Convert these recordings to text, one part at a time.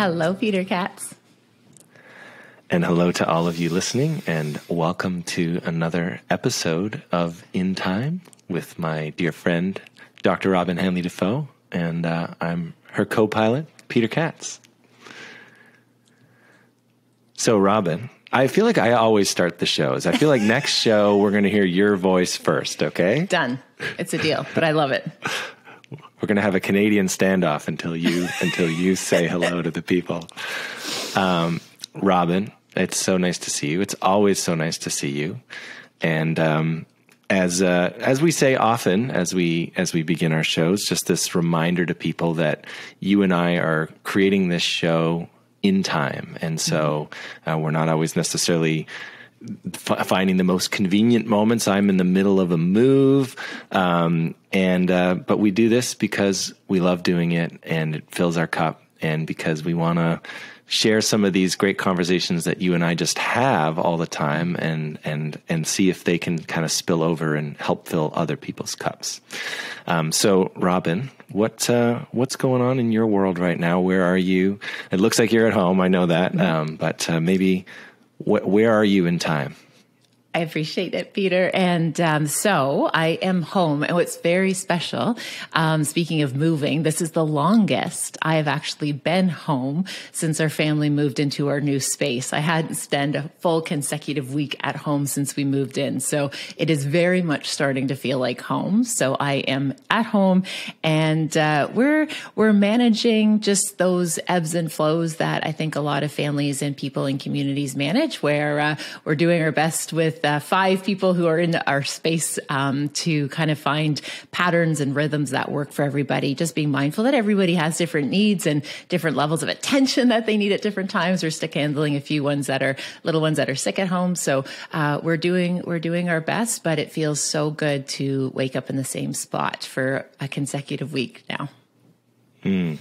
Hello, Peter Katz. And hello to all of you listening, and welcome to another episode of In Time with my dear friend, Dr. Robyne Hanley-Dafoe, and uh, I'm her co pilot, Peter Katz. So, Robyne, I feel like I always start the shows. I feel like next show we're going to hear your voice first, okay? Done. It's a deal, but I love it. We're going to have a Canadian standoff until you until you say hello to the people. Um, Robyne, it's so nice to see you. It's always so nice to see you. And um, as uh, as we say often as we as we begin our shows, just this reminder to people that you and I are creating this show in time, and so uh, we're not always necessarily f- finding the most convenient moments. I'm in the middle of a move, um, and uh, but we do this because we love doing it, and it fills our cup, and because we want to share some of these great conversations that you and I just have all the time, and and and see if they can kind of spill over and help fill other people's cups. Um, so, Robyne, what uh, what's going on in your world right now? Where are you? It looks like you're at home. I know that, um, but uh, maybe wh- where are you in time? I appreciate it, Peter. And um, so I am home. And what's very special, um, speaking of moving, this is the longest I have actually been home since our family moved into our new space. I hadn't spent a full consecutive week at home since we moved in. So it is very much starting to feel like home. So I am at home and uh, we're, we're managing just those ebbs and flows that I think a lot of families and people in communities manage where uh, we're doing our best with uh, five people who are in our space um, to kind of find patterns and rhythms that work for everybody. Just being mindful that everybody has different needs and different levels of attention that they need at different times. We're stick handling a few ones that are little ones that are sick at home. So uh, we're doing we're doing our best, but it feels so good to wake up in the same spot for a consecutive week now. Mm.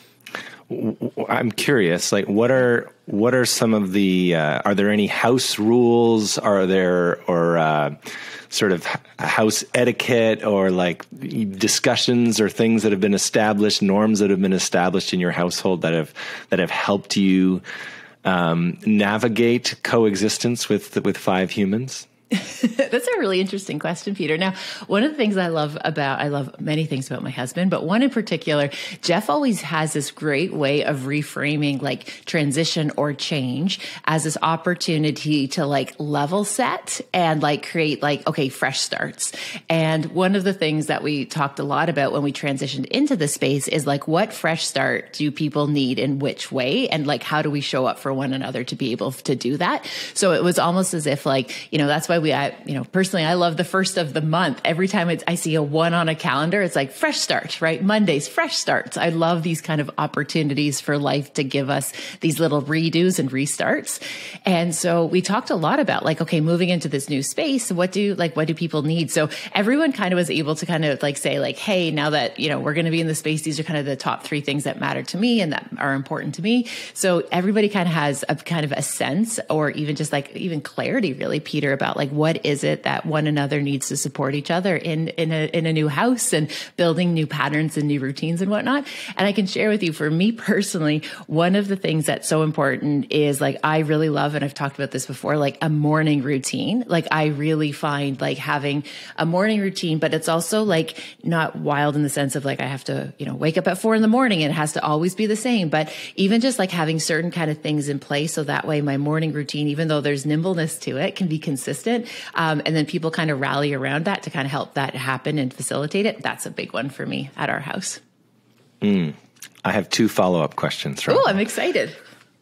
I'm curious, like what are what are some of the uh, are there any house rules? Are there or uh, sort of house etiquette or like discussions or things that have been established, norms that have been established in your household that have that have helped you um, navigate coexistence with with five humans? That's a really interesting question, Peter. Now, one of the things I love about, I love many things about my husband, but one in particular, Jeff always has this great way of reframing like transition or change as this opportunity to like level set and like create like, okay, fresh starts. And one of the things that we talked a lot about when we transitioned into the space is like, what fresh start do people need in which way? And like, how do we show up for one another to be able to do that? So it was almost as if like, you know, that's why we, I, you know, personally, I love the first of the month. Every time I see a one on a calendar, it's like fresh start, right? Mondays, fresh starts. I love these kind of opportunities for life to give us these little redos and restarts. And so we talked a lot about like, okay, moving into this new space, what do, like, what do people need? So everyone kind of was able to kind of like say like, Hey, now that, you know, we're going to be in the space, these are kind of the top three things that matter to me and that are important to me. So everybody kind of has a kind of a sense or even just like even clarity really, Peter, about like, what is it that one another needs to support each other in in a in a new house and building new patterns and new routines and whatnot. And I can share with you, for me personally, one of the things that's so important is like I really love, and I've talked about this before, like a morning routine. Like I really find like having a morning routine, but it's also like not wild in the sense of like I have to you know wake up at four in the morning and it has to always be the same. But even just like having certain kind of things in place, so that way my morning routine, even though there's nimbleness to it, can be consistent. Um, and then people kind of rally around that to kind of help that happen and facilitate it. That's a big one for me at our house. Mm. I have two follow up questions. Oh, I'm excited.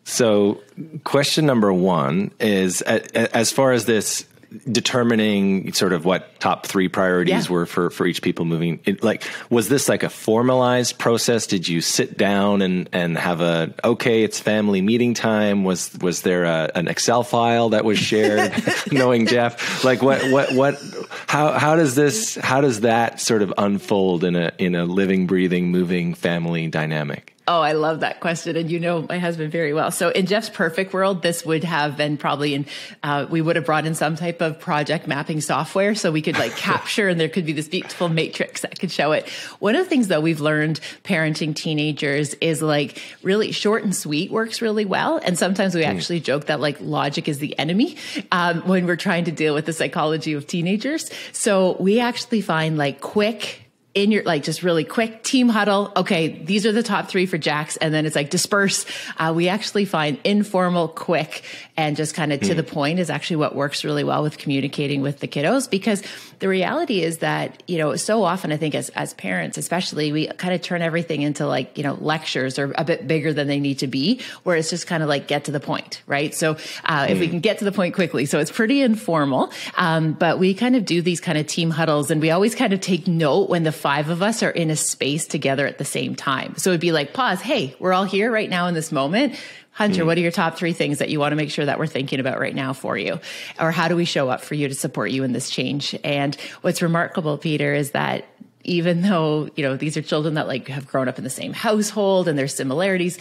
So, question number one is as far as this determining sort of what top three priorities yeah. were for, for each people moving. It, like was this like a formalized process? Did you sit down and and have a okay it's family meeting time. Was was there a, an excel file that was shared knowing jeff? Like what what what how how does this how does that sort of unfold in a in a living breathing moving family dynamic Oh, I love that question. And you know my husband very well. So in Jeff's perfect world, this would have been probably in, uh, we would have brought in some type of project mapping software so we could like capture and there could be this beautiful matrix that could show it. One of the things though we've learned parenting teenagers is like really short and sweet works really well. And sometimes we mm. actually joke that like logic is the enemy um, when we're trying to deal with the psychology of teenagers. So we actually find like quick, in your like just really quick team huddle. Okay, these are the top three for Jacks, and then it's like disperse. Uh, we actually find informal, quick, and just kind of to mm. the point is actually what works really well with communicating with the kiddos because the reality is that you know so often I think as as parents, especially, we kind of turn everything into like you know lectures or a bit bigger than they need to be, where it's just kind of like get to the point, right? So uh, mm. if we mm. can get to the point quickly, so it's pretty informal, um, but we kind of do these kind of team huddles, and we always kind of take note when the five of us are in a space together at the same time. So it'd be like, pause. Hey, we're all here right now in this moment. Hunter, mm. what are your top three things that you want to make sure that we're thinking about right now for you? Or how do we show up for you to support you in this change? And what's remarkable, Peter, is that even though, you know, these are children that like have grown up in the same household and there's similarities,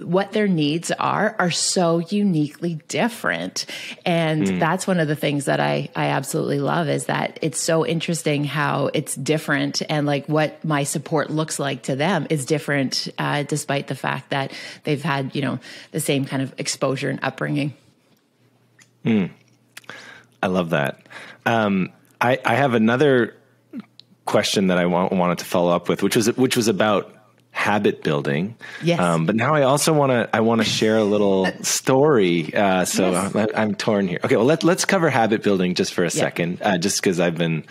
what their needs are are so uniquely different and mm. that's one of the things that i i absolutely love is that it's so interesting how it's different and like what my support looks like to them is different uh, despite the fact that they've had you know the same kind of exposure and upbringing mm. i love that um, I, I have another question that i want, wanted to follow up with which was which was about habit building. Yes. Um, but now I also want to I want to share a little story. Uh, so yes. I'm, I'm, torn here. Okay, well let let's cover habit building just for a yeah. second, uh, just because I've been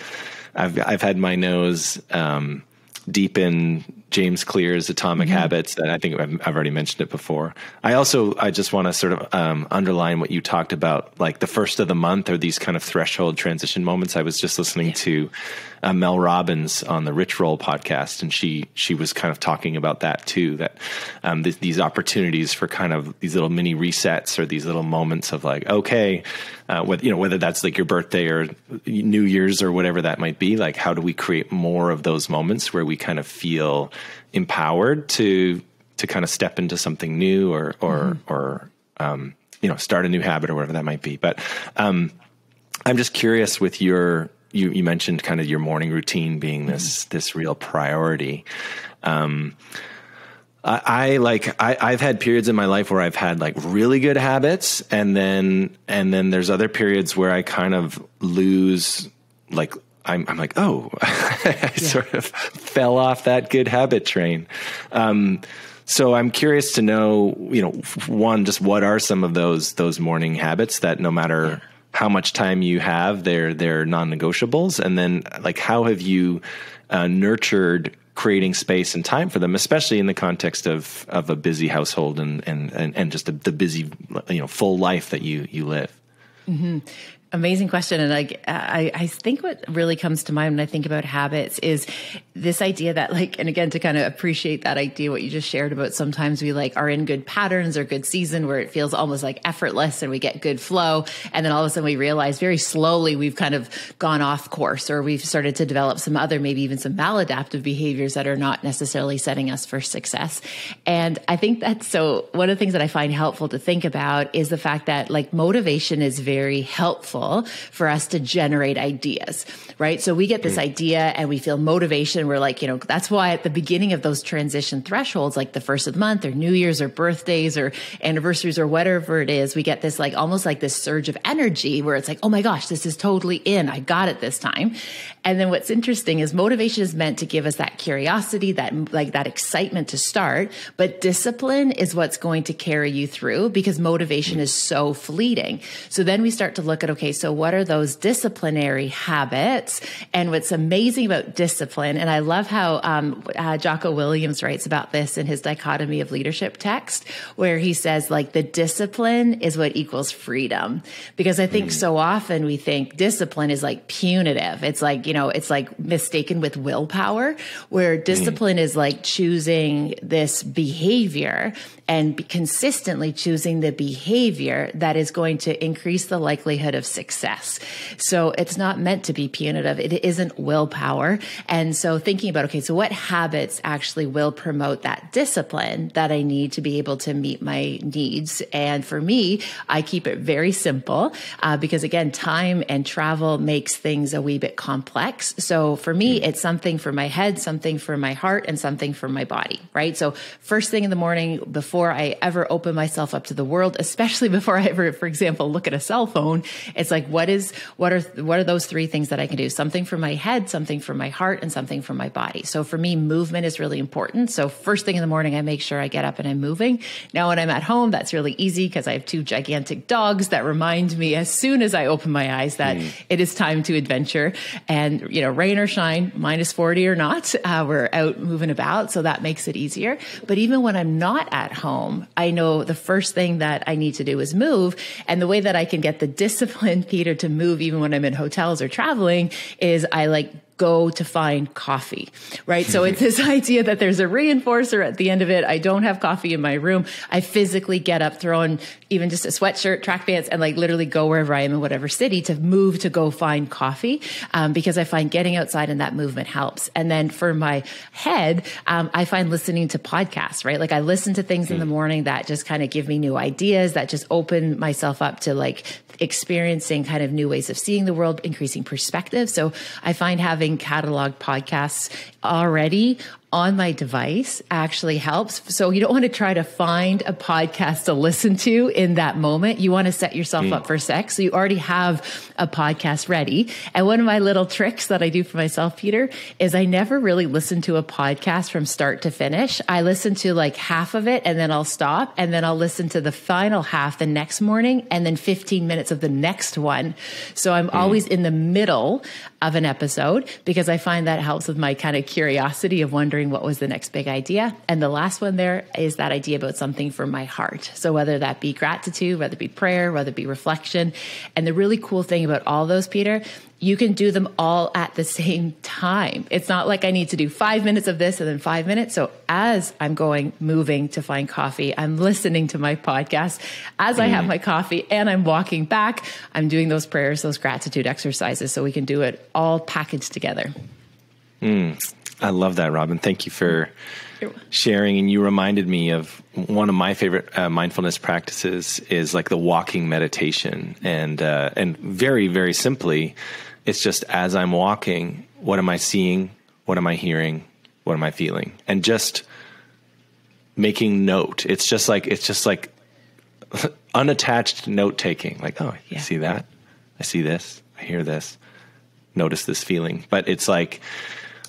I've I've had my nose um, deep in James Clear's Atomic mm-hmm. Habits. That I think I've, I've, already mentioned it before. I also I just want to sort of um, underline what you talked about, like the first of the month or these kind of threshold transition moments. I was just listening yeah. to uh, Mel Robbins on the Rich Roll podcast, and she she was kind of talking about that too. That um, th- these opportunities for kind of these little mini resets or these little moments of like, okay, uh, whether you know whether that's like your birthday or New Year's or whatever that might be. Like, how do we create more of those moments where we kind of feel empowered to to kind of step into something new or or mm-hmm. or um, you know start a new habit or whatever that might be. But um, I'm just curious with your you, you mentioned kind of your morning routine being this mm-hmm. this real priority. Um, I, I, like I, I've had periods in my life where I've had like really good habits, and then and then there's other periods where I kind of lose like I'm, I'm like, oh, I yeah. sort of fell off that good habit train. Um, so I'm curious to know, you know, one, just what are some of those those morning habits that no matter how much time you have, they're non-negotiables, and then like how have you uh, nurtured creating space and time for them, especially in the context of of a busy household and and and, and just the, the busy you know full life that you you live. Mm-hmm. Amazing question. And I, I, I think what really comes to mind when I think about habits is this idea that like, and again, to kind of appreciate that idea, what you just shared about sometimes we like are in good patterns or good season where it feels almost like effortless and we get good flow. And then all of a sudden we realize very slowly we've kind of gone off course or we've started to develop some other, maybe even some maladaptive behaviors that are not necessarily setting us for success. And I think that's so one of the things that I find helpful to think about is the fact that like motivation is very helpful for us to generate ideas, right? So we get this mm. idea and we feel motivation. We're like, you know, that's why at the beginning of those transition thresholds, like the first of the month or New Year's or birthdays or anniversaries or whatever it is, we get this like almost like this surge of energy where it's like, oh my gosh, this is totally in. I got it this time. And then what's interesting is motivation is meant to give us that curiosity, that like that excitement to start, but discipline is what's going to carry you through because motivation is so fleeting. So then we start to look at, okay, so what are those disciplinary habits? And what's amazing about discipline, and I love how um, uh, Jocko Willink writes about this in his dichotomy of leadership text, where he says like the discipline is what equals freedom. Because I think mm. so often we think discipline is like punitive. It's like, you know, it's like mistaken with willpower, where mm. discipline mm. is like choosing this behavior and consistently choosing the behavior that is going to increase the likelihood of success success. So it's not meant to be punitive. It isn't willpower. And so thinking about, okay, so what habits actually will promote that discipline that I need to be able to meet my needs? And for me, I keep it very simple uh, because again, time and travel makes things a wee bit complex. So for me, mm. it's something for my head, something for my heart, and something for my body, right? So first thing in the morning, before I ever open myself up to the world, especially before I ever, for example, look at a cell phone, it's like, what is, what are, what are those three things that I can do? Something for my head, something for my heart, and something for my body. So for me, movement is really important. So first thing in the morning, I make sure I get up and I'm moving. Now, when I'm at home, that's really easy because I have two gigantic dogs that remind me as soon as I open my eyes that mm. it is time to adventure. And, you know, rain or shine, minus 40 or not, uh, we're out moving about. So that makes it easier. But even when I'm not at home, I know the first thing that I need to do is move. And the way that I can get the discipline, Peter, to move even when I'm in hotels or traveling is I like go to find coffee, right? So it's this idea that there's a reinforcer at the end of it. I don't have coffee in my room. I physically get up, throw on even just a sweatshirt, track pants, and like literally go wherever I am in whatever city to move to go find coffee. Um, because I find getting outside and that movement helps. And then for my head, um, I find listening to podcasts, right? Like I listen to things mm. in the hmm. morning that just kind of give me new ideas, that just open myself up to like experiencing kind of new ways of seeing the world, increasing perspective. So I find having catalog podcasts already on my device actually helps. So you don't want to try to find a podcast to listen to in that moment. You want to set yourself mm. up for sex. So you already have a podcast ready. And one of my little tricks that I do for myself, Peter, is I never really listen to a podcast from start to finish. I listen to like half of it and then I'll stop and then I'll listen to the final half the next morning and then 15 minutes of the next one. So I'm mm. always in the middle of an episode because I find that helps with my kind of curiosity of wondering what was the next big idea. And the last one there is that idea about something for my heart. So whether that be gratitude, whether it be prayer, whether it be reflection. And the really cool thing about all those, Peter, you can do them all at the same time. It's not like I need to do five minutes of this and then five minutes. So as I'm going, moving to find coffee, I'm listening to my podcast. As I have mm. my coffee and I'm walking back, I'm doing those prayers, those gratitude exercises. So we can do it all packaged together. Mm. I love that, Robyne. Thank you for sharing. And you reminded me of one of my favorite uh, mindfulness practices is like the walking meditation, and uh, and very very simply, it's just as I'm walking, what am I seeing? What am I hearing? What am I feeling? And just making note. It's just like it's just like unattached note taking. Like, oh, yeah. I see that. I see this. I hear this. Notice this feeling. But it's like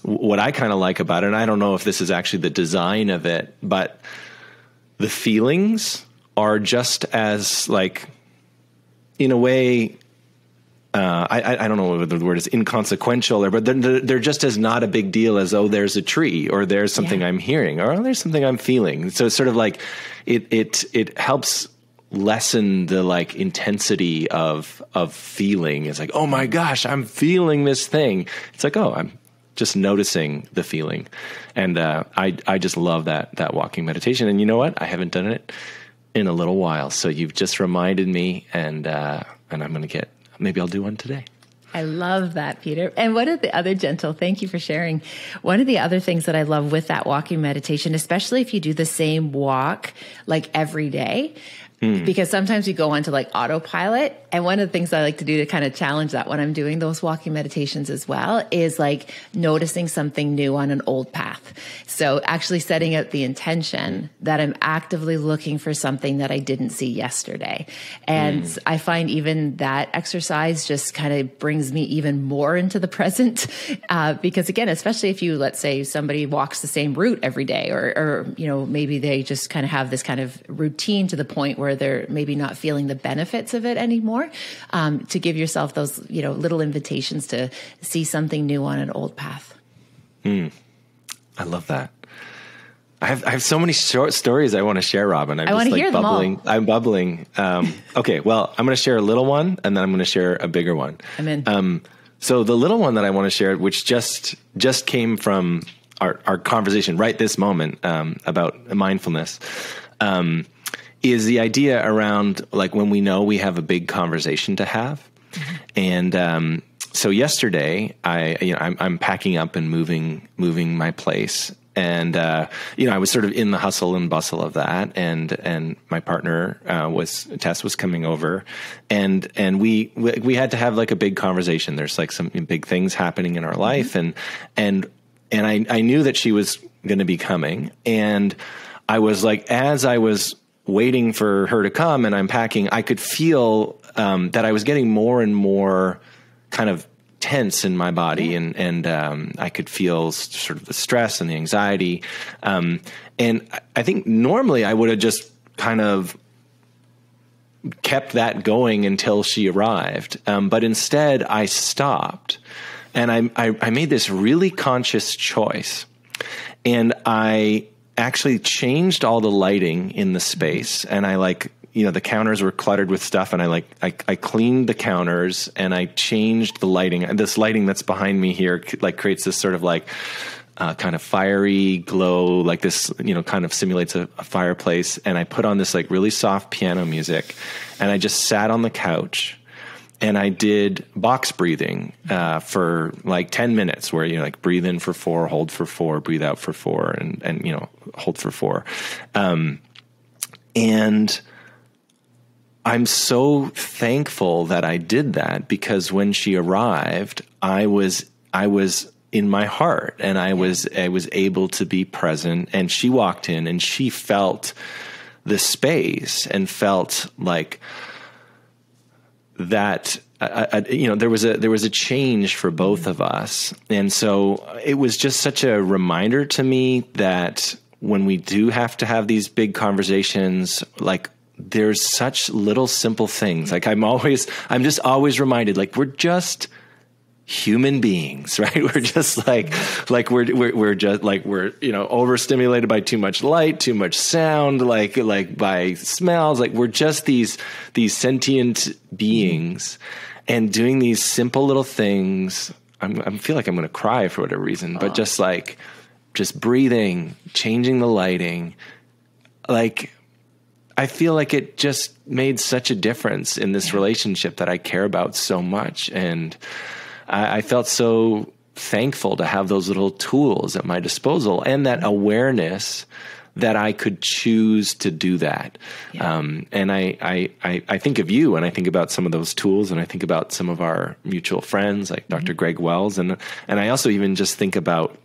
what I kind of like about it, and I don't know if this is actually the design of it, but the feelings are just as like, in a way, uh, I, I don't know whether the word is inconsequential or, but they're, they're just as not a big deal as, oh, there's a tree or there's something yeah. I'm hearing or oh, there's something I'm feeling. So it's sort of like it, it, it helps lessen the like intensity of, of feeling. It's like, oh my gosh, I'm feeling this thing. It's like, oh, I'm just noticing the feeling. And uh, I I just love that that walking meditation. And you know what? I haven't done it in a little while, so you've just reminded me, and uh, and I'm going to get maybe I'll do one today. I love that, Peter. And one of the other gentle, thank you for sharing. One of the other things that I love with that walking meditation, especially if you do the same walk like every day, Mm. Because sometimes we go onto like autopilot. And one of the things I like to do to kind of challenge that when I'm doing those walking meditations as well is like noticing something new on an old path. So actually setting out the intention that I'm actively looking for something that I didn't see yesterday. And mm. I find even that exercise just kind of brings me even more into the present. Uh, because again, especially if you, let's say somebody walks the same route every day or, or, you know, maybe they just kind of have this kind of routine to the point where they're maybe not feeling the benefits of it anymore, um, to give yourself those, you know, little invitations to see something new on an old path. Mm, I love that. I have I have so many short stories I want to share, Robyne. I'm I just like bubbling. I'm bubbling. Um, okay, well, I'm going to share a little one, and then I'm going to share a bigger one. I'm in. Um, so the little one that I want to share, which just just came from our our conversation right this moment um, about mindfulness. Is the idea around like when we know we have a big conversation to have. And um, so yesterday, I you know I'm, I'm packing up and moving moving my place, and uh, you know I was sort of in the hustle and bustle of that, and and my partner uh, was Tess was coming over, and and we we had to have like a big conversation. There's like some big things happening in our life, and and and I I knew that she was going to be coming, and I was like as I was waiting for her to come and I'm packing, I could feel um, that I was getting more and more kind of tense in my body yeah. and and um, I could feel sort of the stress and the anxiety. Um, and I think normally I would have just kind of kept that going until she arrived. Um, but instead I stopped and I, I I made this really conscious choice. And I actually changed all the lighting in the space. And I like you know the counters were cluttered with stuff and i like I, I cleaned the counters and i changed the lighting. This lighting that's behind me here like creates this sort of like uh, kind of fiery glow like this you know kind of simulates a, a fireplace. And i put on this like really soft piano music and i just sat on the couch and I did box breathing uh, for like ten minutes, where you know, like breathe in for four, hold for four, breathe out for four, and and you know hold for four, um, and I'm so thankful that I did that because when she arrived, I was I was in my heart and I was I was able to be present. And she walked in and she felt the space and felt like that uh, uh, you know there was a there was a change for both of us and so it was just such a reminder to me that when we do have to have these big conversations like there's such little simple things. Like I'm always, I'm just always reminded, like we're just human beings, right? We're just like, like we're, we're, we're just like, we're, you know, overstimulated by too much light, too much sound, like, like by smells. Like we're just these, these sentient beings and doing these simple little things. I'm, I feel like I'm going to cry for whatever reason, but uh-huh. just like, just breathing, changing the lighting, like I feel like it just made such a difference in this relationship that I care about so much. And I, I, felt so thankful to have those little tools at my disposal and that awareness that I could choose to do that. Yeah. Um, and I, I, I, think of you and I think about some of those tools and I think about some of our mutual friends like mm-hmm. Dr. Greg Wells. And, and I also even just think about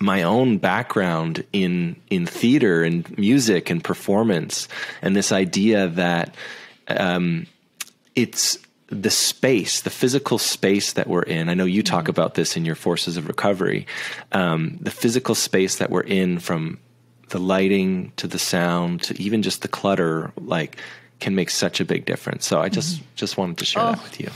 my own background in in theater and music and performance, and this idea that um, it's the space, the physical space that we're in. I know you talk mm-hmm. about this in your Forces of Recovery. Um, the physical space that we're in, from the lighting to the sound to even just the clutter, like can make such a big difference. So I just mm-hmm. just wanted to share oh. that with you.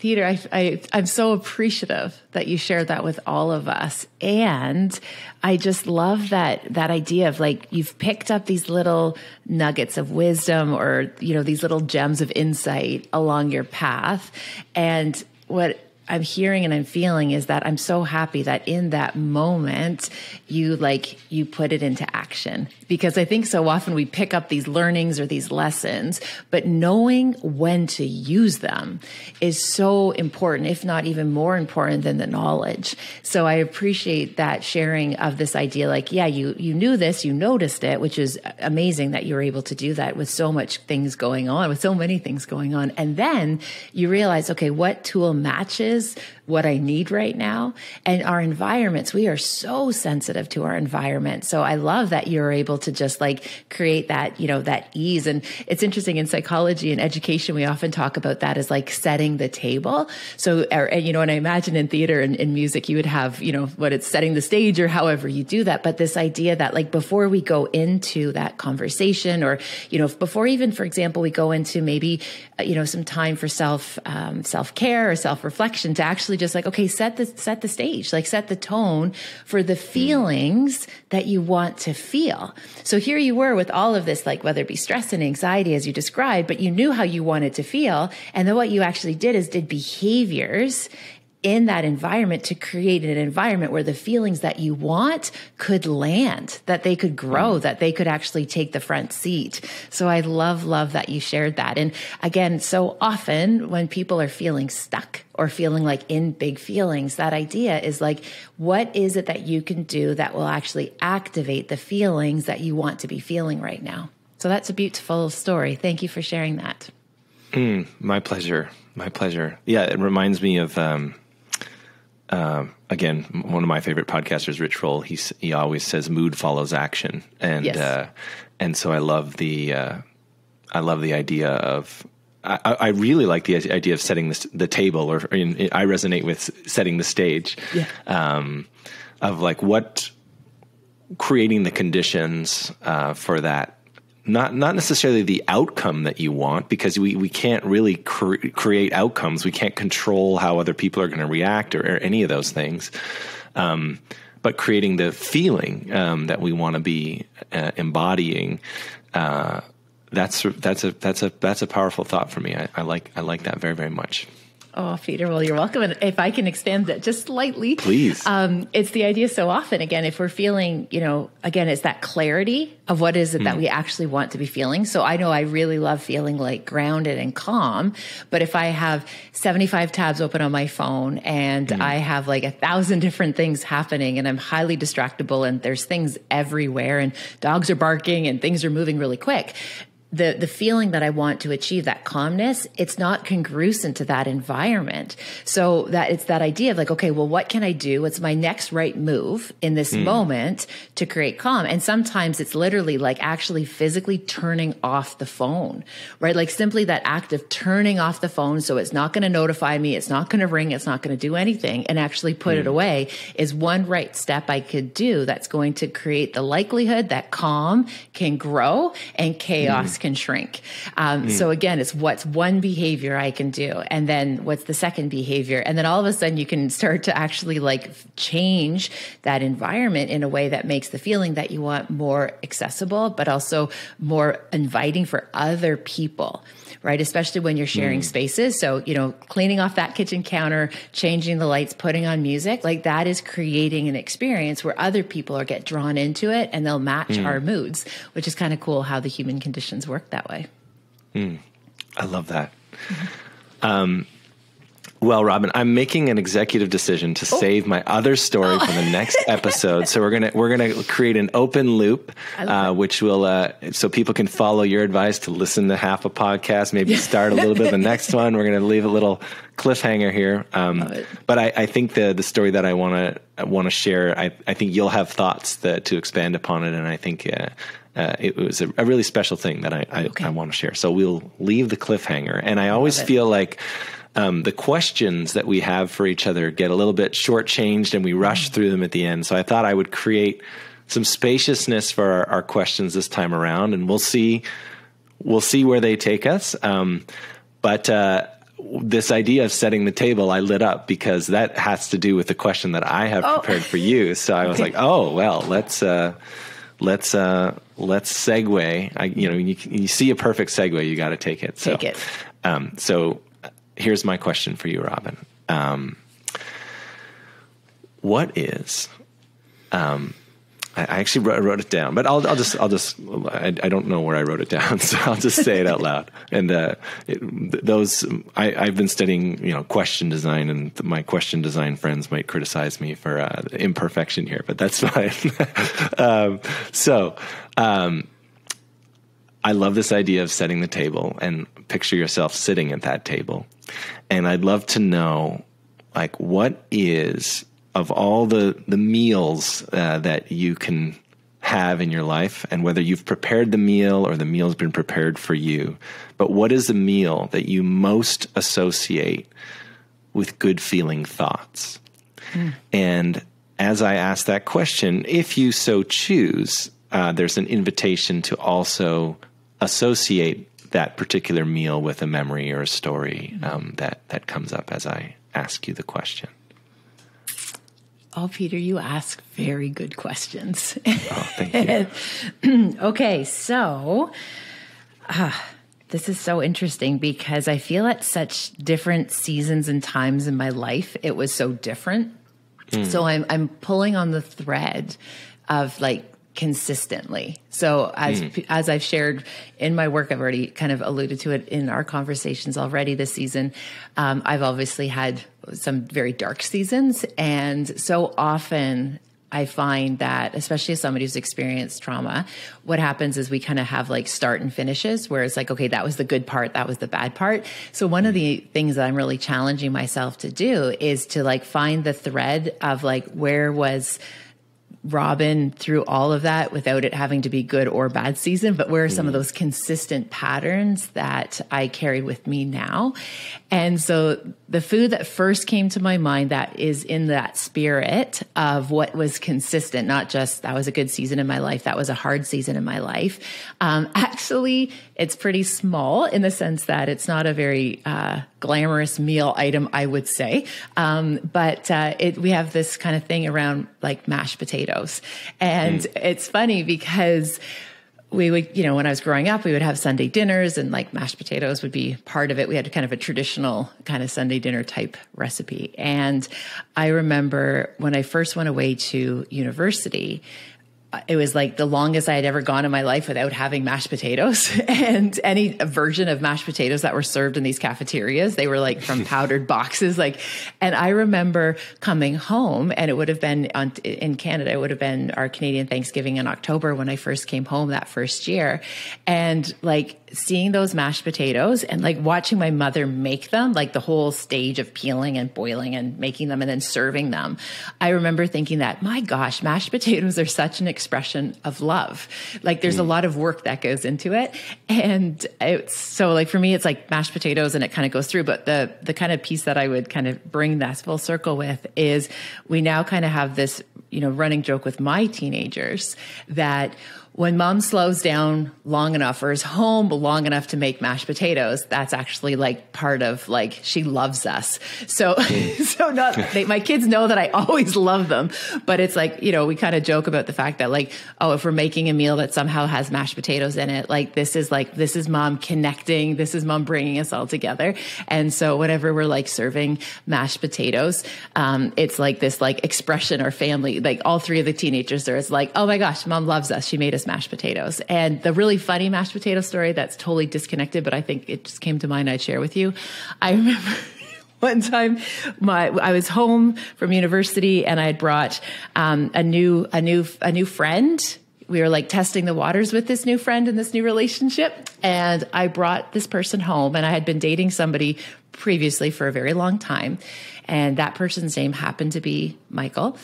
Peter, I, I, I'm so appreciative that you shared that with all of us. And I just love that, that idea of like, you've picked up these little nuggets of wisdom or, you know, these little gems of insight along your path. And what I'm hearing and I'm feeling is that I'm so happy that in that moment you like you put it into action because I think so often we pick up these learnings or these lessons but knowing when to use them is so important if not even more important than the knowledge. So I appreciate that sharing of this idea like yeah you you knew this you noticed it which is amazing that you're able to do that with so much things going on with so many things going on and then you realize okay what tool matches is what I need right now. And our environments, we are so sensitive to our environment. So I love that you're able to just like create that, you know, that ease. And it's interesting in psychology and education, we often talk about that as like setting the table. So, or, you know, and I imagine in theater and in music, you would have, you know, what it's setting the stage or however you do that. But this idea that like before we go into that conversation or, you know, before even, for example, we go into maybe, uh, you know, some time for self, um, self care or self reflection to actually just like, okay, set the, set the stage, like set the tone for the feelings that you want to feel. So here you were with all of this, like whether it be stress and anxiety as you described, but you knew how you wanted to feel. And then what you actually did is did behaviors in that environment to create an environment where the feelings that you want could land, that they could grow, mm. that they could actually take the front seat. So I love, love that you shared that. And again, so often when people are feeling stuck or feeling like in big feelings, that idea is like, what is it that you can do that will actually activate the feelings that you want to be feeling right now? So that's a beautiful story. Thank you for sharing that. Mm, my pleasure. My pleasure. Yeah, it reminds me of um, um, again, one of my favorite podcasters, Rich Roll, he he always says mood follows action, and yes. uh, and so I love the uh, I love the idea of I, I, really like the idea of setting this, the table, or, or in, I resonate with setting the stage. Yeah. Um, of like what creating the conditions uh, for that not not necessarily the outcome that you want because we, we can't really cre- create outcomes. We can't control how other people are going to react or, or, any of those things. Um, but creating the feeling um, that we want to be uh, embodying. Uh, that's that's a that's a that's a powerful thought for me. I, I like I like that very very much. Oh, Peter, well, you're welcome. And if I can expand that just slightly, please. Um, it's the idea so often, again, if we're feeling, you know, again, it's that clarity of what is it mm. that we actually want to be feeling. So I know I really love feeling like grounded and calm. But if I have 75 tabs open on my phone and mm. I have like a thousand different things happening and I'm highly distractible and there's things everywhere and dogs are barking and things are moving really quick, the the feeling that I want to achieve that calmness, it's not congruent to that environment. So that it's that idea of like, okay, well, what can I do? What's my next right move in this mm. moment to create calm? And sometimes it's literally like actually physically turning off the phone, right? Like simply that act of turning off the phone so it's not going to notify me, it's not going to ring, it's not going to do anything, and actually put mm. it away is one right step I could do that's going to create the likelihood that calm can grow and chaos. Mm can shrink. Um, mm. So again, it's what's one behavior I can do, and then what's the second behavior, and then all of a sudden you can start to actually like change that environment in a way that makes the feeling that you want more accessible, but also more inviting for other people right? Especially when you're sharing mm. spaces. So, you know, cleaning off that kitchen counter, changing the lights, putting on music, like that is creating an experience where other people are get drawn into it and they'll match mm. our moods, which is kind of cool how the human conditions work that way. Mm. I love that. Mm-hmm. Um, well, Robyne, I'm making an executive decision to oh. save my other story oh. for the next episode. so we're gonna we're gonna create an open loop, uh, which will uh, so people can follow your advice to listen to half a podcast, maybe start a little bit of the next one. We're gonna leave a little cliffhanger here. Um, but I, I, think the the story that I want to want to share, I, I think you'll have thoughts that, to expand upon it, and I think. Uh, uh, it was a, a, really special thing that I, I, okay. I want to share. So we'll leave the cliffhanger. And I always feel like um, the questions that we have for each other get a little bit shortchanged and we rush mm. through them at the end. So I thought I would create some spaciousness for our, our questions this time around, and we'll see we'll see where they take us. Um, but uh, this idea of setting the table, I lit up because that has to do with the question that I have oh. prepared for you. So I was like, oh well, let's. Uh, let's uh, let's segue. I, you know, you, you see a perfect segue, you got to take it. So, take it. Um, so here's my question for you, Robyne. Um, what is um, I, actually wrote, wrote, it down, but I'll, I'll just, I'll just, I, I, don't know where I wrote it down, so I'll just say it out loud. And uh, it, those, I, have been studying, you know, question design, and my question design friends might criticize me for uh, imperfection here, but that's fine. um, so, um, I love this idea of setting the table and picture yourself sitting at that table. And I'd love to know, like, what is of all the the meals uh, that you can have in your life, and whether you've prepared the meal or the meal's been prepared for you, but what is the meal that you most associate with good feeling thoughts? Mm. And as I ask that question, if you so choose, uh, there's an invitation to also associate that particular meal with a memory or a story um, that that comes up as I ask you the question. Oh, Peter, you ask very good questions. Oh, thank you. okay, so uh, This is so interesting because I feel at such different seasons and times in my life, it was so different. Mm. So I'm I'm pulling on the thread of like consistently. So as mm. as I've shared in my work, I've already kind of alluded to it in our conversations already this season. Um, I've obviously had some very dark seasons, and so often I find that, especially as somebody who's experienced trauma, what happens is we kind of have like start and finishes where it's like, okay, that was the good part, that was the bad part. So one of the things that I'm really challenging myself to do is to like find the thread of like where was Robyne through all of that without it having to be good or bad season, but where are some of mm. those consistent patterns that I carry with me now? And so the food that first came to my mind that is in that spirit of what was consistent, not just that was a good season in my life, that was a hard season in my life. Um, actually, it's pretty small in the sense that it's not a very uh, glamorous meal item, I would say. Um, but uh, it, we have this kind of thing around like mashed potatoes. And mm. it's funny because we would, you know, when I was growing up, we would have Sunday dinners and like mashed potatoes would be part of it. We had kind of a traditional kind of Sunday dinner type recipe. And I remember when I first went away to university, it was like the longest I had ever gone in my life without having mashed potatoes and any version of mashed potatoes that were served in these cafeterias. They were like from powdered boxes. Like, and I remember coming home and it would have been on, in Canada, it would have been our Canadian Thanksgiving in October when I first came home that first year. And like seeing those mashed potatoes and like watching my mother make them, like the whole stage of peeling and boiling and making them and then serving them. I remember thinking that, my gosh, mashed potatoes are such an expression of love. Like there's mm. a lot of work that goes into it. And it's so like for me, it's like mashed potatoes and it kind of goes through. But the, the kind of piece that I would kind of bring that full circle with is we now kind of have this, you know, running joke with my teenagers that when mom slows down long enough or is home long enough to make mashed potatoes, that's actually like part of like she loves us. So, so not they, my kids know that I always love them, but it's like you know we kind of joke about the fact that like oh if we're making a meal that somehow has mashed potatoes in it, like this is like this is mom connecting, this is mom bringing us all together, and so whenever we're like serving mashed potatoes, um, it's like this like expression or family like all three of the teenagers are is like oh my gosh, mom loves us, she made us mashed potatoes. And the really funny mashed potato story that's totally disconnected, but I think it just came to mind I'd share with you. I remember one time my I was home from university and I had brought um, a new a new a new friend we were like testing the waters with this new friend in this new relationship. And I brought this person home and I had been dating somebody previously for a very long time. And that person's name happened to be Michael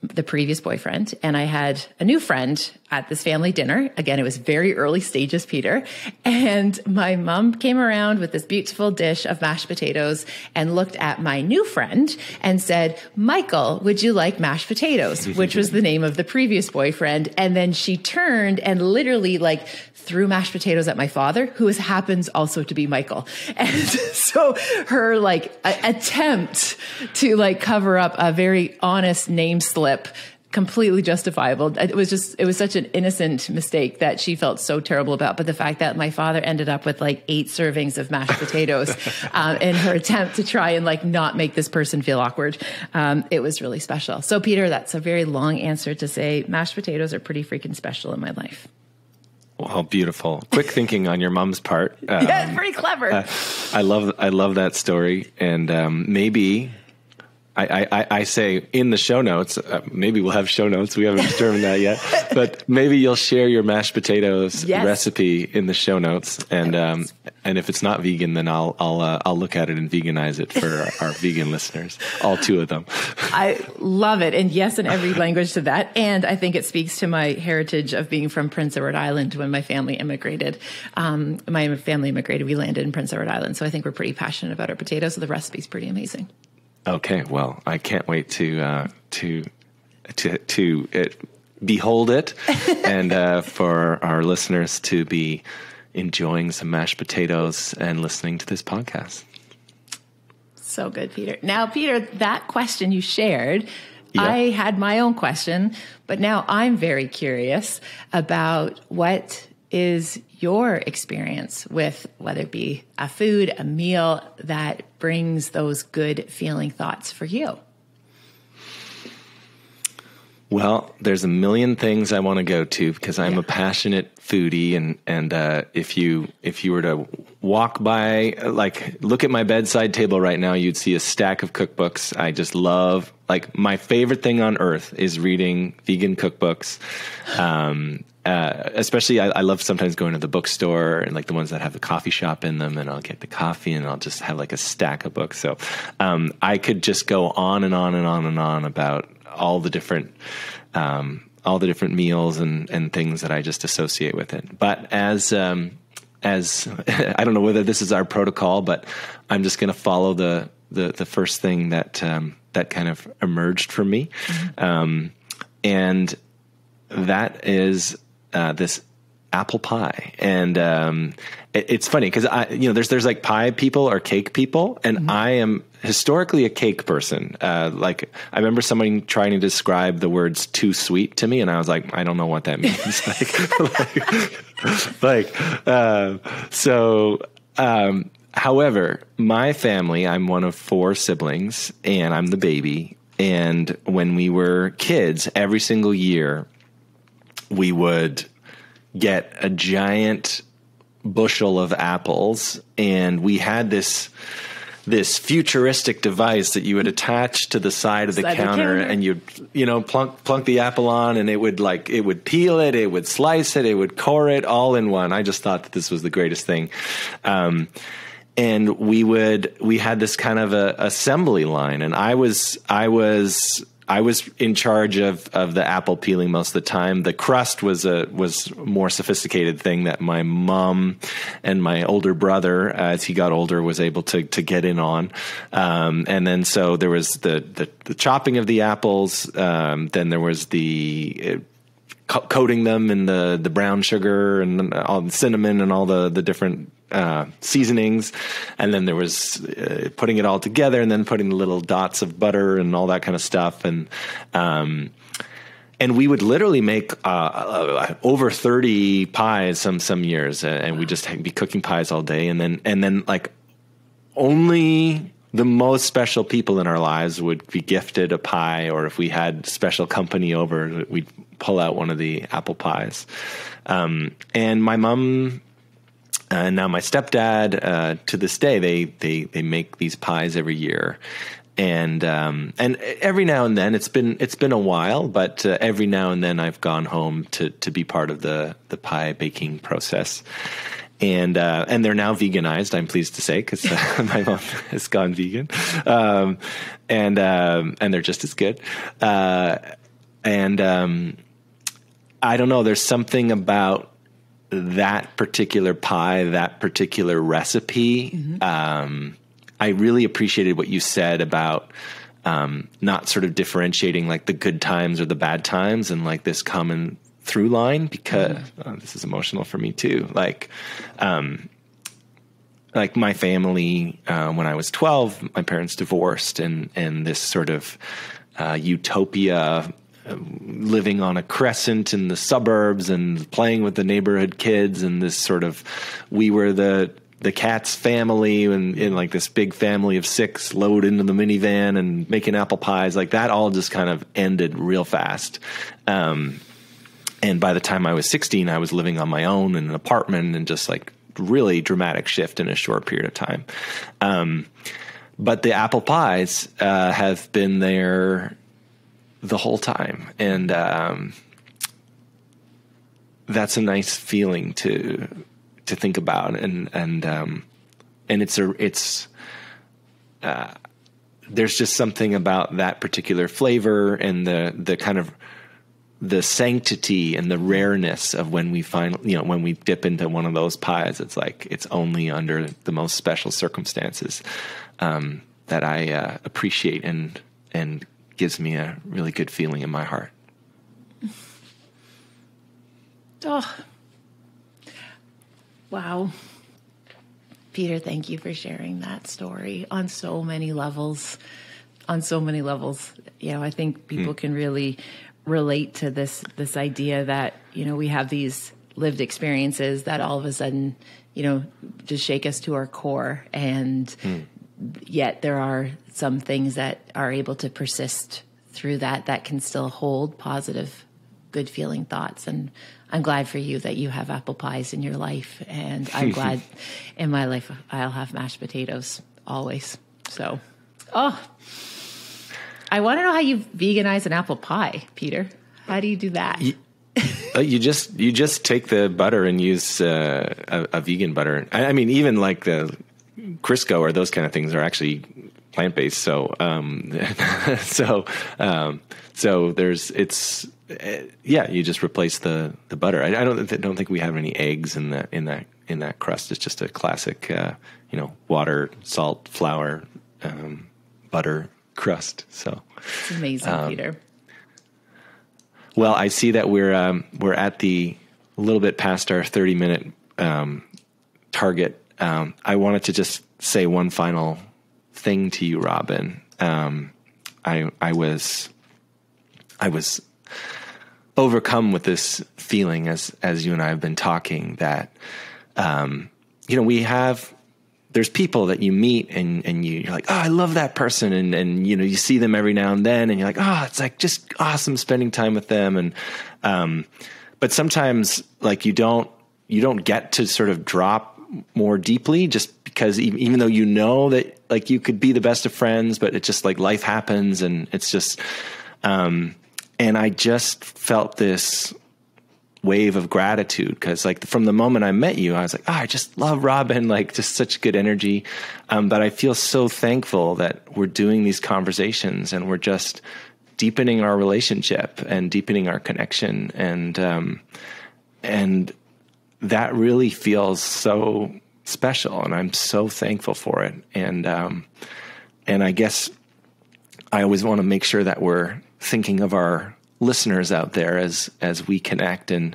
the previous boyfriend and I had a new friend at this family dinner. Again, it was very early stages, Peter. And my mom came around with this beautiful dish of mashed potatoes and looked at my new friend and said, Michael, would you like mashed potatoes? Which was the name of the previous boyfriend. And then she turned and literally like threw mashed potatoes at my father, who happens also to be Michael. And so her like attempt to like cover up a very honest name slip completely justifiable. It was just, it was such an innocent mistake that she felt so terrible about. But the fact that my father ended up with like eight servings of mashed potatoes um, in her attempt to try and like not make this person feel awkward, um, it was really special. So, Peter, that's a very long answer to say mashed potatoes are pretty freaking special in my life. Well, beautiful. Quick thinking on your mom's part. Um, yeah, pretty clever. Uh, I love I love that story, and um, maybe I, I, I, say in the show notes, uh, maybe we'll have show notes. We haven't determined that yet, but maybe you'll share your mashed potatoes yes. recipe in the show notes. And, um, and if it's not vegan, then I'll, I'll, uh, I'll look at it and veganize it for our, our vegan listeners, all two of them. I love it. And yes, in every language to that. And I think it speaks to my heritage of being from Prince Edward Island when my family immigrated. Um, my family immigrated. We landed in Prince Edward Island. So I think we're pretty passionate about our potatoes. So the recipe's pretty amazing. Okay, well, I can't wait to uh, to to to it, behold it, and uh, for our listeners to be enjoying some mashed potatoes and listening to this podcast. So good, Peter. Now, Peter, that question you shared, yeah. I had my own question, but now I'm very curious about what is your experience with whether it be a food, a meal that brings those good feeling thoughts for you? Well, there's a million things I want to go to because I'm yeah. a passionate foodie, and and uh, if you if you were to walk by, like look at my bedside table right now, you'd see a stack of cookbooks. I just love like my favorite thing on earth is reading vegan cookbooks. Um, uh, especially, I, I, love sometimes going to the bookstore and like the ones that have the coffee shop in them, and I'll get the coffee and I'll just have like a stack of books. So um, I could just go on and on and on and on about all the different um, all the different meals and and things that I just associate with it. But as um, as I don't know whether this is our protocol, but I'm just going to follow the the the first thing that um, that kind of emerged for me, mm-hmm. Um, and that is uh, this apple pie. And um, it, it's funny because i you know there's there's like pie people or cake people and mm-hmm. i am historically a cake person. Uh, like i remember someone trying to describe the words too sweet to me and i was like i don't know what that means. Like like, like uh, so um, however my family i'm one of four siblings and i'm the baby. And when we were kids every single year we would get a giant bushel of apples and we had this this futuristic device that you would attach to the side of the, counter, the counter, and you'd you know plunk plunk the apple on and it would like it would peel it it would slice it it would core it all in one. I just thought that this was the greatest thing. Um, and we would we had this kind of a assembly line and i was i was I was in charge of of the apple peeling most of the time. The crust was a was more sophisticated thing that my mom and my older brother, as he got older, was able to to get in on. Um, and then so there was the the, the chopping of the apples. Um, then there was the uh, coating them in the the brown sugar and all the cinnamon and all the the different uh, seasonings, and then there was uh, putting it all together, and then putting the little dots of butter and all that kind of stuff, and um, and we would literally make uh, uh over thirty pies some some years, and we just be cooking pies all day, and then and then like only the most special people in our lives would be gifted a pie, or if we had special company over, we'd pull out one of the apple pies. Um, and my mom and now my stepdad, uh, to this day, they, they, they make these pies every year. And um, and every now and then it's been it's been a while, but uh, every now and then I've gone home to to be part of the the pie baking process and uh, and they're now veganized. I'm pleased to say because uh, my mom has gone vegan, um, and um, and they're just as good. Uh, and um, I don't know. There's something about that particular pie, that particular recipe. Mm-hmm. Um, I really appreciated what you said about um, not sort of differentiating like the good times or the bad times and like this common through line because mm-hmm. oh, this is emotional for me too. Like, um, like my family, uh, when I was 12, my parents divorced and, and this sort of, uh, utopia living on a crescent in the suburbs and playing with the neighborhood kids and this sort of we were the the Katz family and in like this big family of six load into the minivan and making apple pies. Like that all just kind of ended real fast. Um, and by the time i was 16 i was living on my own in an apartment and just like really dramatic shift in a short period of time. Um, but the apple pies uh, have been there the whole time, and um, that's a nice feeling to to think about, and and um, and it's a it's. Uh, there's just something about that particular flavor and the the kind of the sanctity and the rareness of when we find you know when we dip into one of those pies it's like it's only under the most special circumstances um, that I uh, appreciate and and gives me a really good feeling in my heart. Oh, wow. Peter, thank you for sharing that story on so many levels. On so many levels. You know, I think people mm. can really relate to this this idea that, you know, we have these lived experiences that all of a sudden, you know, just shake us to our core. And mm. Yet there are some things that are able to persist through that that can still hold positive, good feeling thoughts. And I'm glad for you that you have apple pies in your life. And I'm glad in my life I'll have mashed potatoes always. So, oh, I want to know how you veganize an apple pie, Peter. How do you do that? You, uh, you just you just take the butter and use uh, a, a, vegan butter. I, I, mean, even like the Crisco or those kind of things are actually plant based. So, um, so, um, so there's it's uh, yeah. You just replace the the butter. I, I, don't don't think we have any eggs in that in that in that crust. It's just a classic, uh, you know, water, salt, flour, um, butter crust. So it's amazing, um, Peter. Well, I see that we're um, we're at the a little bit past our thirty minute um, target. Um, I wanted to just say one final thing to you, Robyne. Um, I I was I was overcome with this feeling as as you and I have been talking that um, you know we have there's people that you meet and, and you, are like, oh, I love that person. And, and, you know, you see them every now and then and you're like, oh, it's like just awesome spending time with them. And, um, but sometimes like you don't, you don't get to sort of drop more deeply just because even, though you know that like you could be the best of friends, but it just like life happens and it's just, um, and I just felt this wave of gratitude because like from the moment I met you, I was like, oh, I just love Robyne, like just such good energy. Um, but I feel so thankful that we're doing these conversations and we're just deepening our relationship and deepening our connection. And, um, and that really feels so special. And I'm so thankful for it. And, um, and I guess I always want to make sure that we're thinking of our listeners out there as as we connect and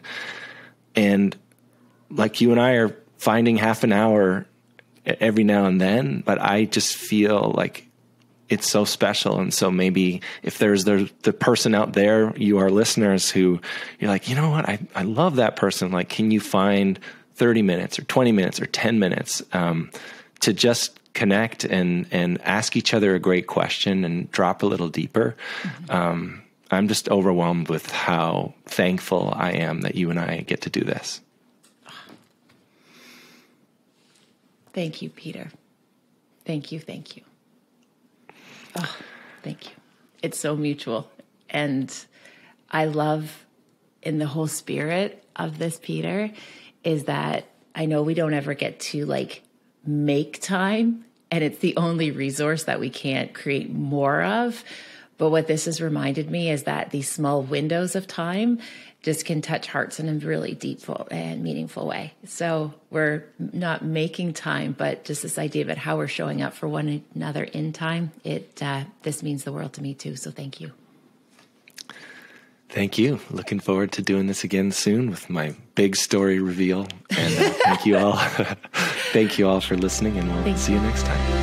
and like you and I are finding half an hour every now and then, but I just feel like it's so special. And so maybe if there's the, the person out there, you are listeners who you're like, you know what? I, I love that person. Like, can you find 30 minutes or 20 minutes or 10 minutes, um, to just connect and, and ask each other a great question and drop a little deeper. Mm-hmm. Um, I'm just overwhelmed with how thankful I am that you and I get to do this. Thank you, Peter. Thank you. Thank you. Oh, thank you. It's so mutual. And I love in the whole spirit of this, Peter, is that I know we don't ever get to like make time, and it's the only resource that we can't create more of. But what this has reminded me is that these small windows of time just can touch hearts in a really deep and meaningful way. So we're not making time, but just this idea about how we're showing up for one another in time. It uh, this means the world to me too. So thank you. Thank you. Looking forward to doing this again soon with my big story reveal. And uh, thank you all. thank you all for listening, and we'll thank see you next time.